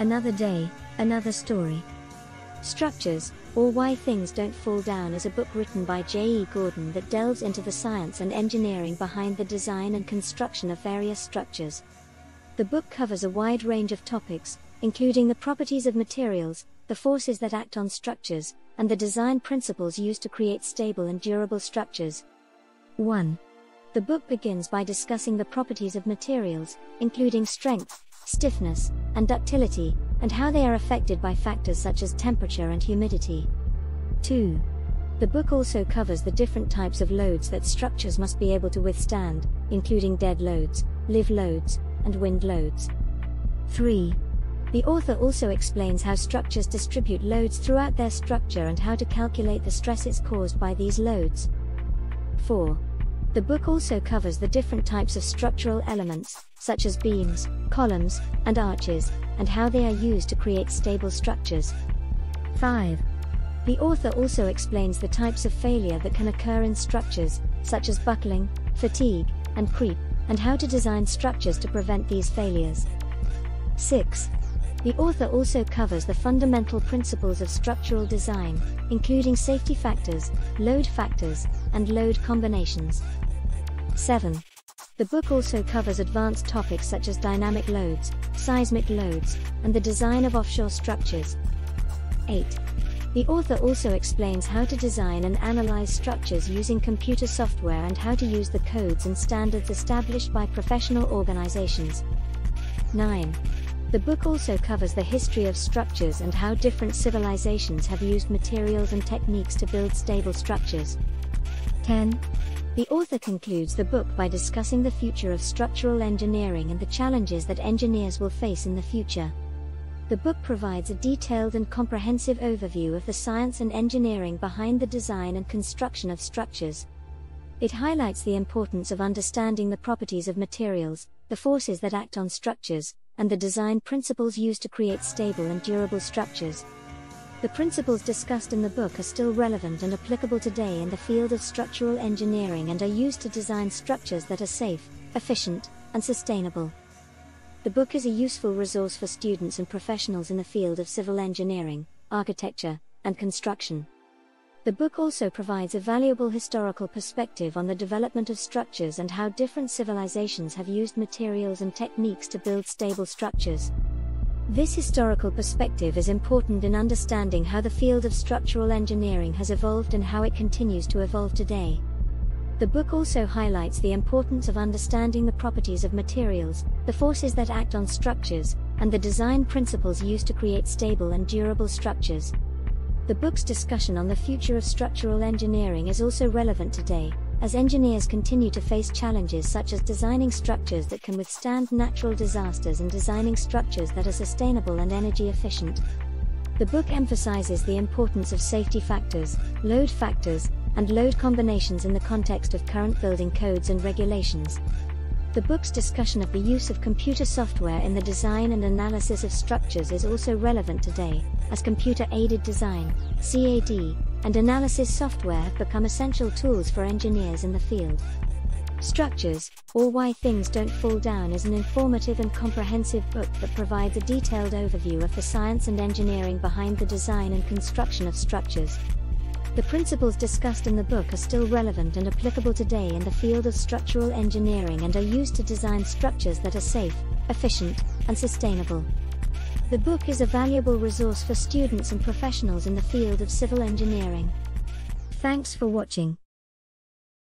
Another day, another story. Structures, or Why Things Don't Fall Down is a book written by J.E. Gordon that delves into the science and engineering behind the design and construction of various structures. The book covers a wide range of topics, including the properties of materials, the forces that act on structures, and the design principles used to create stable and durable structures. 1. The book begins by discussing the properties of materials, including strength, stiffness, and ductility, and how they are affected by factors such as temperature and humidity. 2. The book also covers the different types of loads that structures must be able to withstand, including dead loads, live loads, and wind loads. 3. The author also explains how structures distribute loads throughout their structure and how to calculate the stresses caused by these loads. 4. The book also covers the different types of structural elements, such as beams, columns, and arches, and how they are used to create stable structures. 5. The author also explains the types of failure that can occur in structures, such as buckling, fatigue, and creep, and how to design structures to prevent these failures. 6. The author also covers the fundamental principles of structural design, including safety factors, load factors, and load combinations. 7. The book also covers advanced topics such as dynamic loads, seismic loads, and the design of offshore structures. 8. The author also explains how to design and analyze structures using computer software and how to use the codes and standards established by professional organizations. 9. The book also covers the history of structures and how different civilizations have used materials and techniques to build stable structures. 10. The author concludes the book by discussing the future of structural engineering and the challenges that engineers will face in the future. The book provides a detailed and comprehensive overview of the science and engineering behind the design and construction of structures. It highlights the importance of understanding the properties of materials, the forces that act on structures, and the design principles used to create stable and durable structures. The principles discussed in the book are still relevant and applicable today in the field of structural engineering and are used to design structures that are safe, efficient, and sustainable. The book is a useful resource for students and professionals in the field of civil engineering, architecture, and construction. The book also provides a valuable historical perspective on the development of structures and how different civilizations have used materials and techniques to build stable structures. This historical perspective is important in understanding how the field of structural engineering has evolved and how it continues to evolve today. The book also highlights the importance of understanding the properties of materials, the forces that act on structures, and the design principles used to create stable and durable structures. The book's discussion on the future of structural engineering is also relevant today, as engineers continue to face challenges such as designing structures that can withstand natural disasters and designing structures that are sustainable and energy efficient. The book emphasizes the importance of safety factors, load factors, and load combinations in the context of current building codes and regulations. The book's discussion of the use of computer software in the design and analysis of structures is also relevant today, as computer aided design, CAD, and analysis software have become essential tools for engineers in the field. Structures, or Why Things Don't Fall Down is an informative and comprehensive book that provides a detailed overview of the science and engineering behind the design and construction of structures. The principles discussed in the book are still relevant and applicable today in the field of structural engineering and are used to design structures that are safe, efficient, and sustainable. The book is a valuable resource for students and professionals in the field of civil engineering. Thanks for watching.